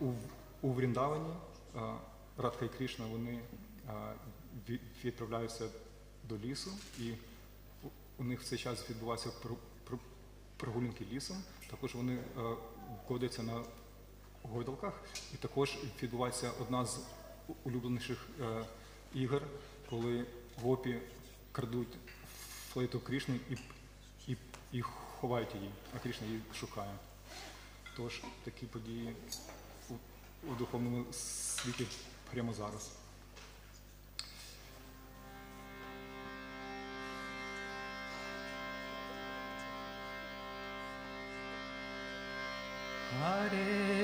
у, у Вріндавані Радха і Крішна вони відправляються до лісу, і у- них в цей час відбуваються про- про- прогулянки лісом. Також вони ходяться на гойдалках, і також відбувається одна з улюбленіших ігор, коли гопі крадуть флейту Крішни і, і, і ховають її, а Крішна її шукає. Тож такі події у духовному світі прямо зараз. Hare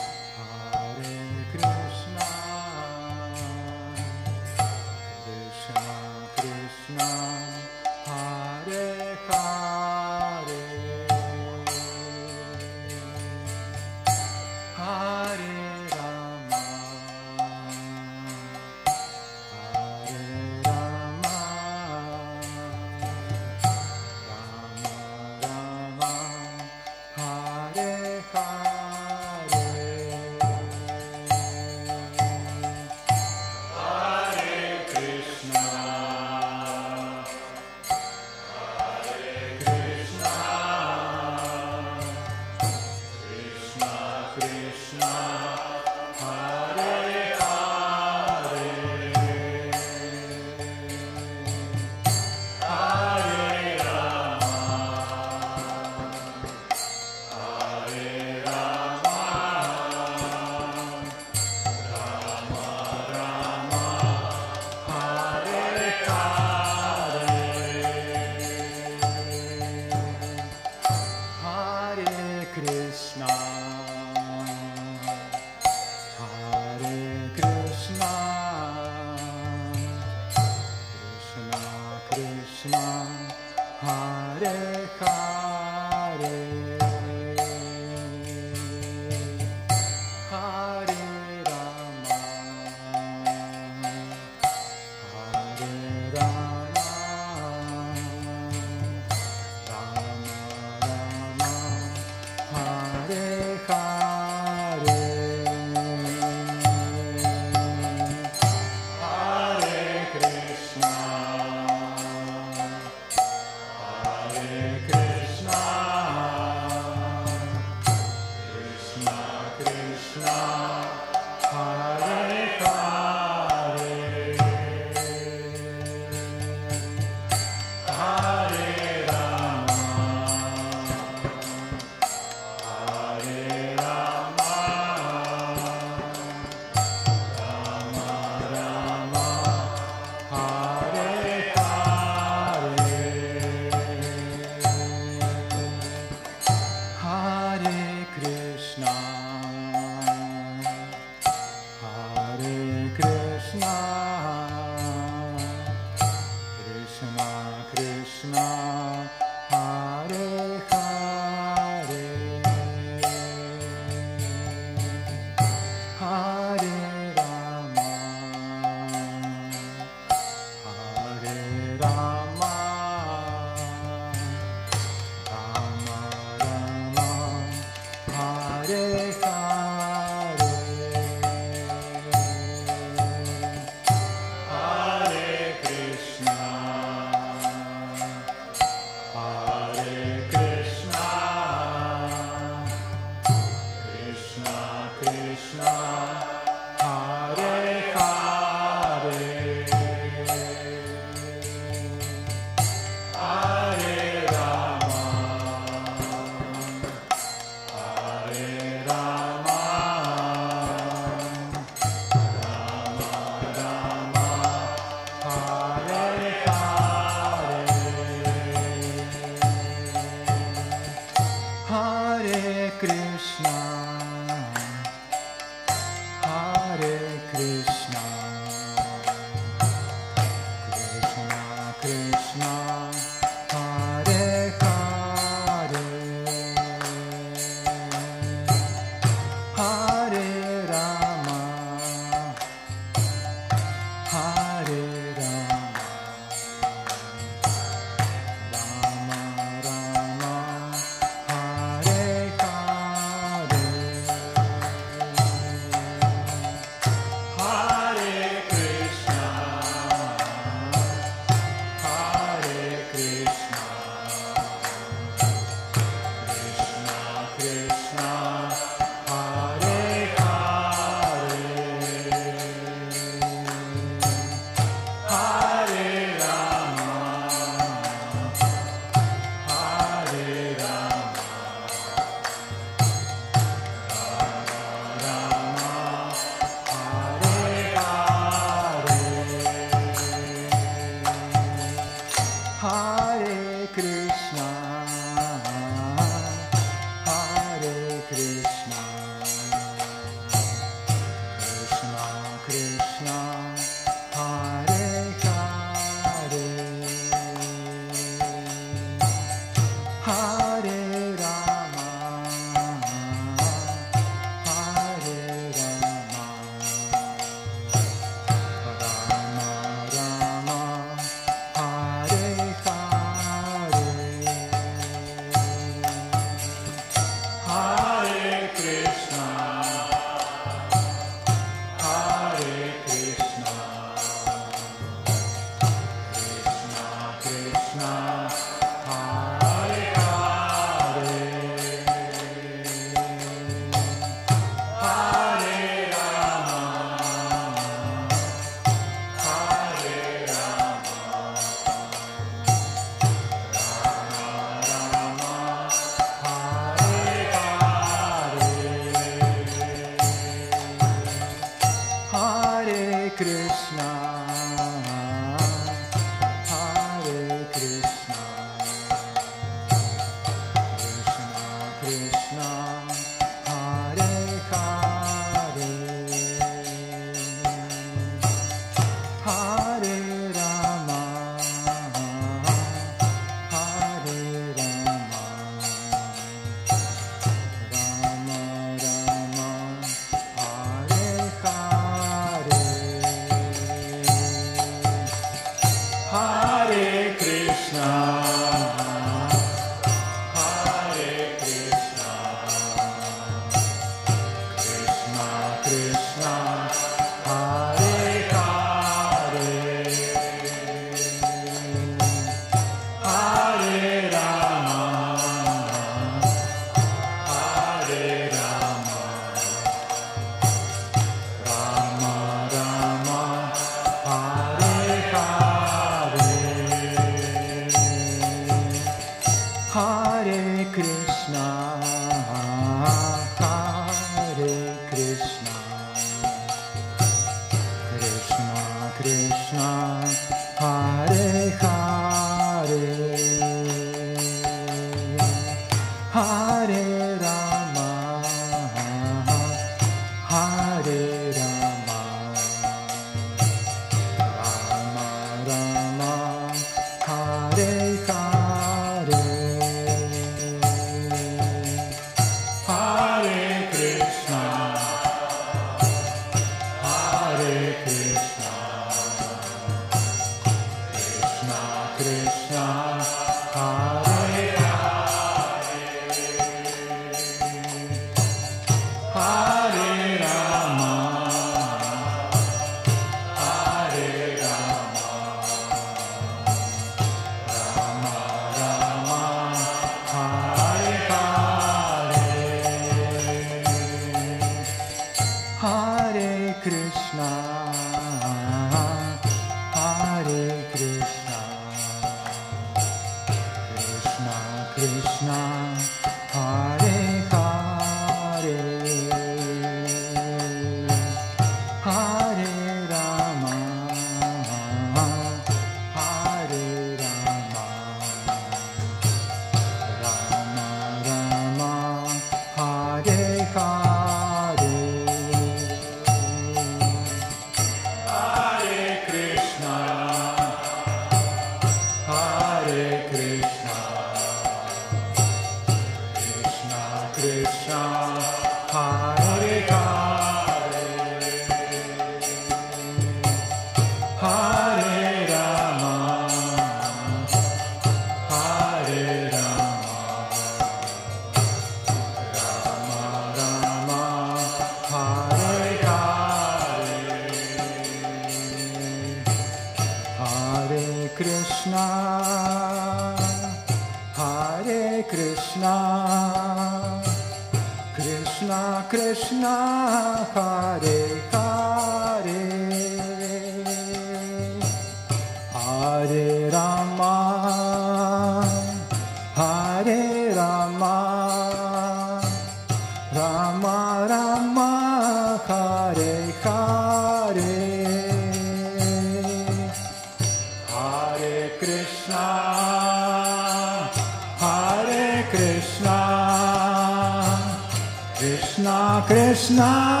not.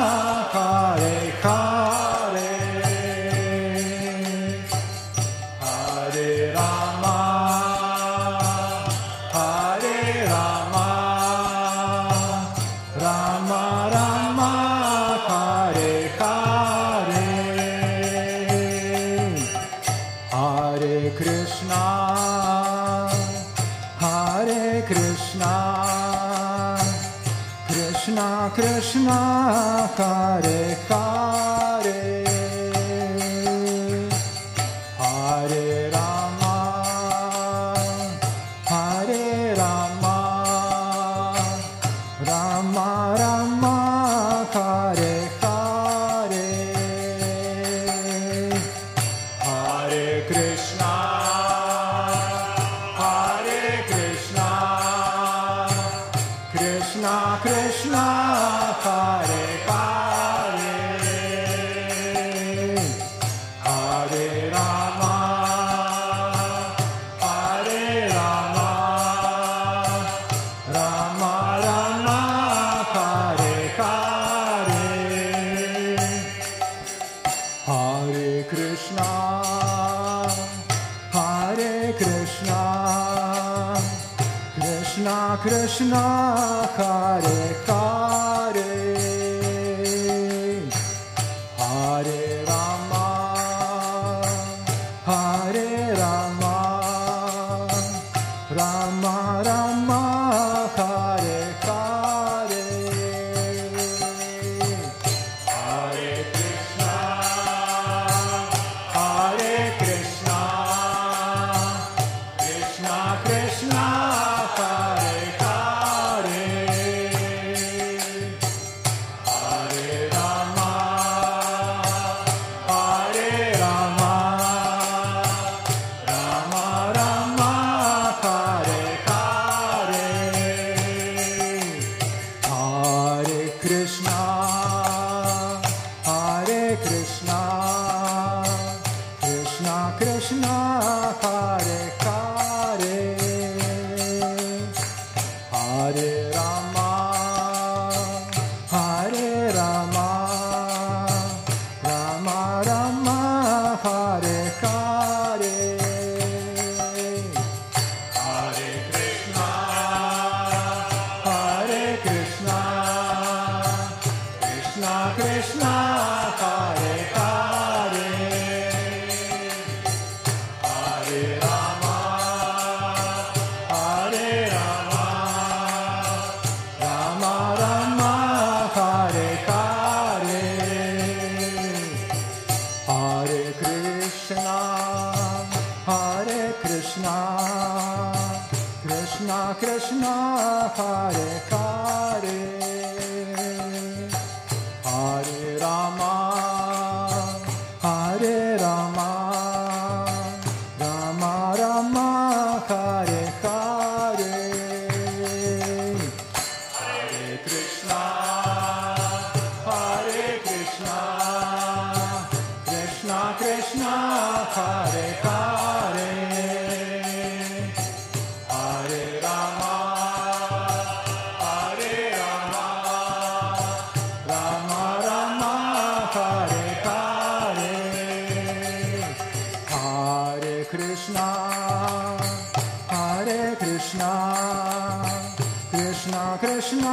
Krishna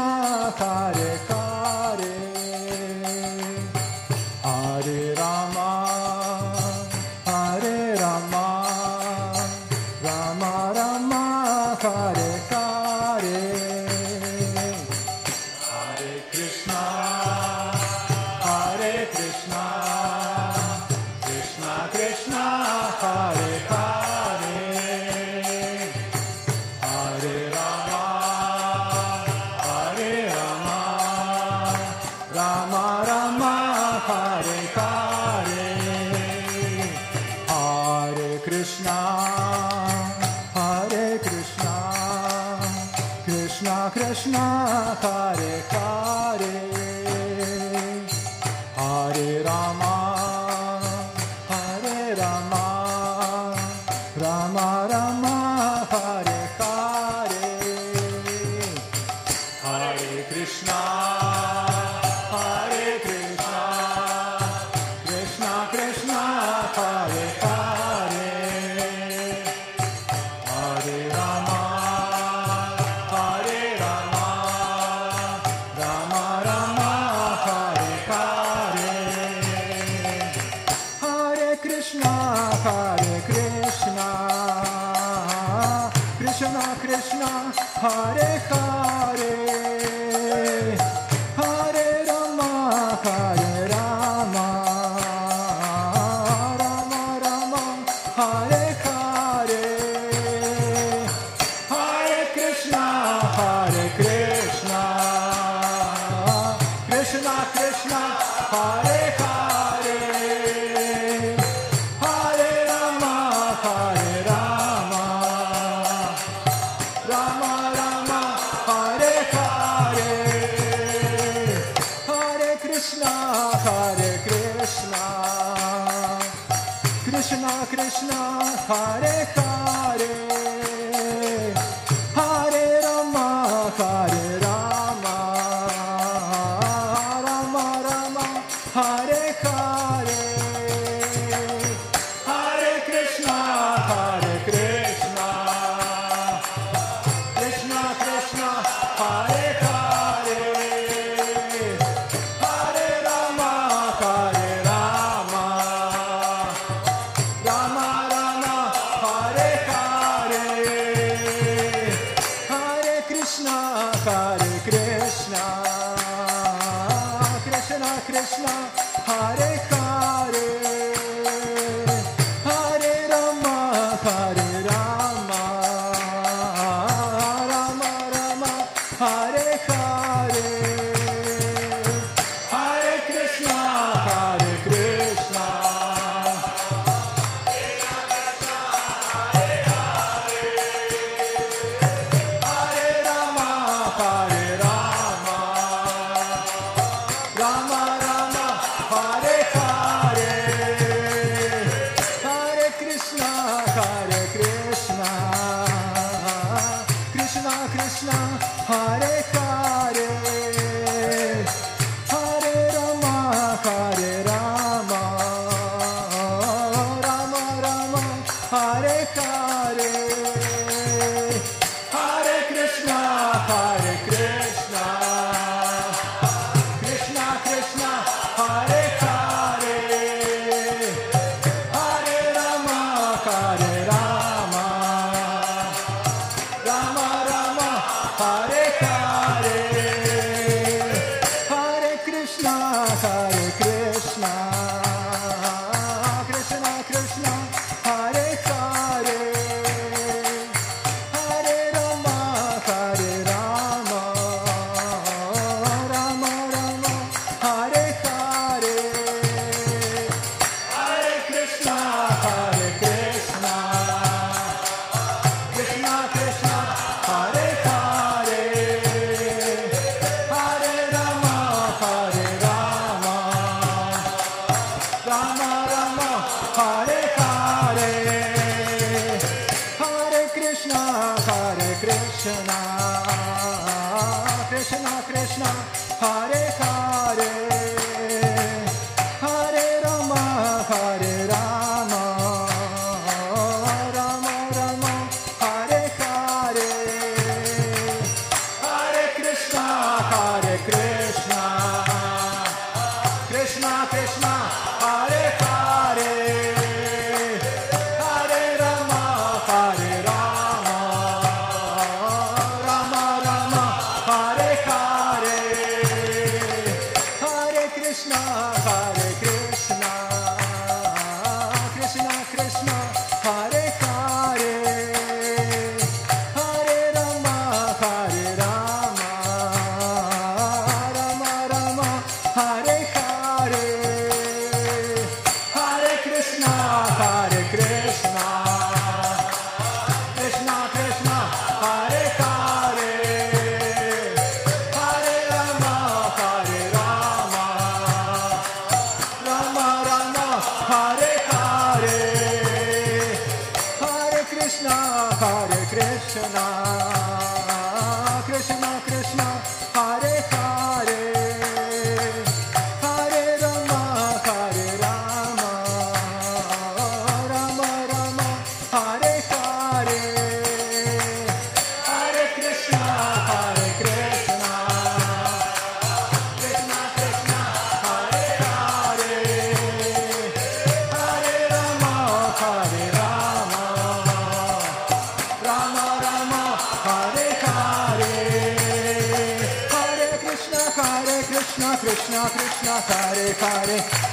हरे Hare Krishna Hare, Hare Hare Krishna, Krishna Krishna, Hare Hare.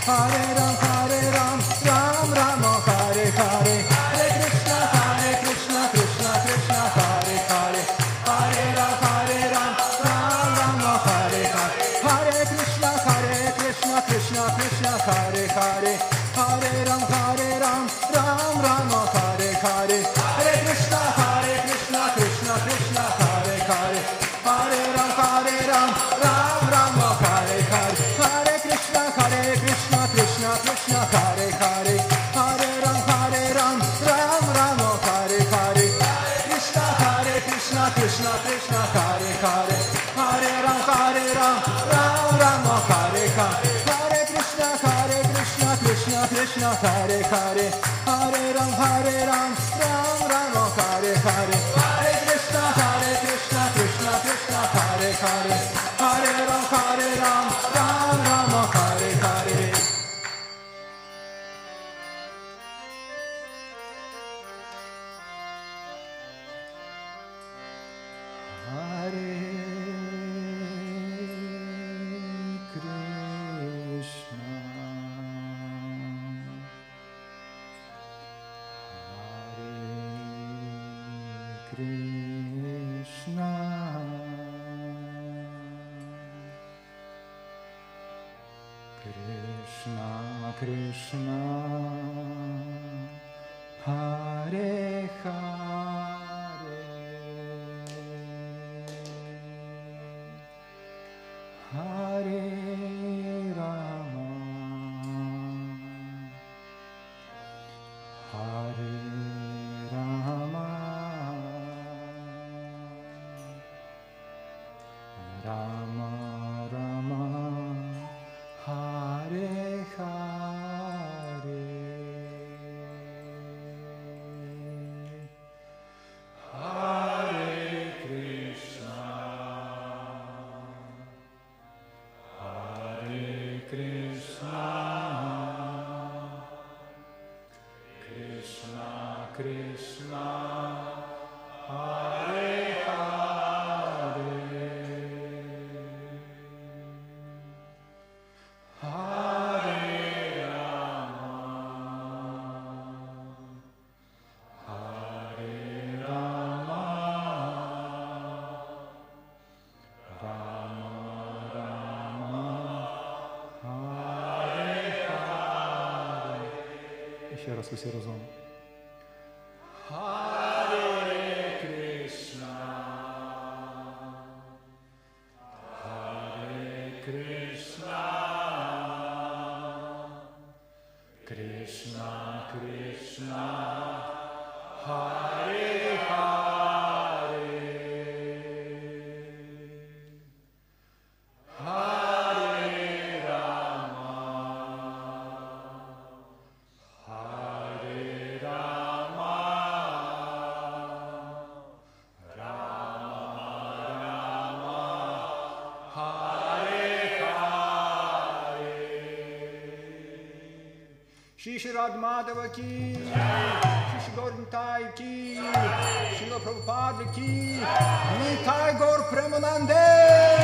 Hare Hare Hare, Hare Ram, Hare Ram, Ram Ram, oh Hare Hare, Hare Krishna, Hare Krishna, Krishna Krishna, Hare Hare, Hare Ram, Hare Ram, Ram Ram. Господь все разумно. Hare Krishna. Shri Radha Madhav की श्री गौरताय की श्री प्रभुपाद की गौर प्रेमानंदे